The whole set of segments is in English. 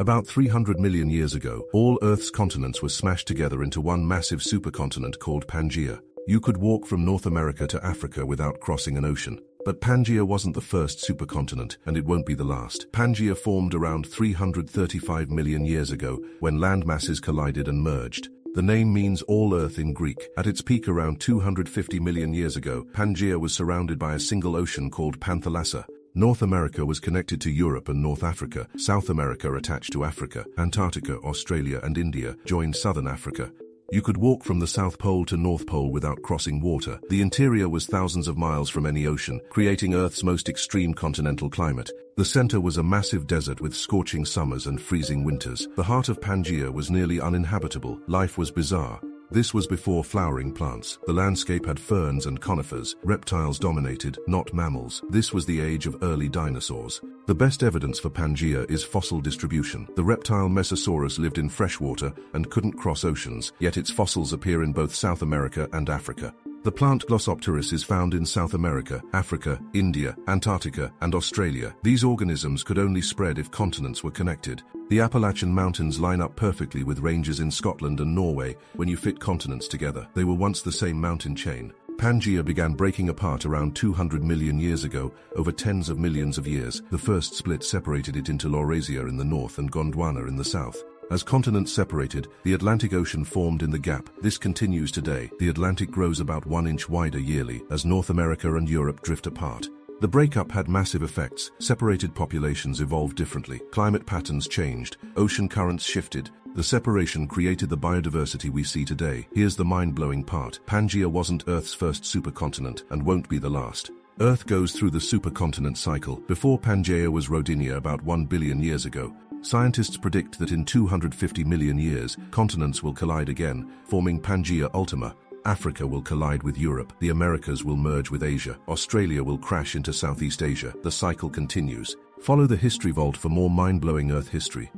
About 300 million years ago, all Earth's continents were smashed together into one massive supercontinent called Pangaea. You could walk from North America to Africa without crossing an ocean. But Pangaea wasn't the first supercontinent, and it won't be the last. Pangaea formed around 335 million years ago, when land masses collided and merged. The name means all Earth in Greek. At its peak around 250 million years ago, Pangaea was surrounded by a single ocean called Panthalassa. North America was connected to Europe and North Africa, South America attached to Africa, Antarctica, Australia and India joined Southern Africa. You could walk from the South Pole to North Pole without crossing water. The interior was thousands of miles from any ocean, creating Earth's most extreme continental climate. The center was a massive desert with scorching summers and freezing winters. The heart of Pangaea was nearly uninhabitable. Life was bizarre. This was before flowering plants. The landscape had ferns and conifers. Reptiles dominated, not mammals. This was the age of early dinosaurs. The best evidence for Pangaea is fossil distribution. The reptile Mesosaurus lived in freshwater and couldn't cross oceans, yet its fossils appear in both South America and Africa. The plant Glossopteris is found in South America, Africa, India, Antarctica, and Australia. These organisms could only spread if continents were connected. The Appalachian Mountains line up perfectly with ranges in Scotland and Norway when you fit continents together. They were once the same mountain chain. Pangaea began breaking apart around 200 million years ago, over tens of millions of years. The first split separated it into Laurasia in the north and Gondwana in the south. As continents separated, the Atlantic Ocean formed in the gap. This continues today. The Atlantic grows about one inch wider yearly as North America and Europe drift apart. The breakup had massive effects. Separated populations evolved differently. Climate patterns changed. Ocean currents shifted. The separation created the biodiversity we see today. Here's the mind-blowing part. Pangaea wasn't Earth's first supercontinent and won't be the last. Earth goes through the supercontinent cycle. Before Pangaea was Rodinia about 1 billion years ago. Scientists predict that in 250 million years, continents will collide again, forming Pangaea Ultima. Africa will collide with Europe, the Americas will merge with Asia, Australia will crash into Southeast Asia. The cycle continues. Follow the History Vault for more mind-blowing Earth history.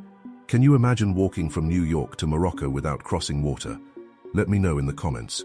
Can you imagine walking from New York to Morocco without crossing water? Let me know in the comments.